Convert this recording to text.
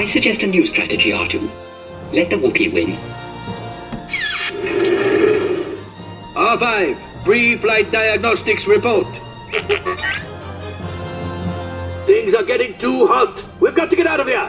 I suggest a new strategy, R2. Let the Wookiee win. R5, pre-flight diagnostics report. Things are getting too hot. We've got to get out of here.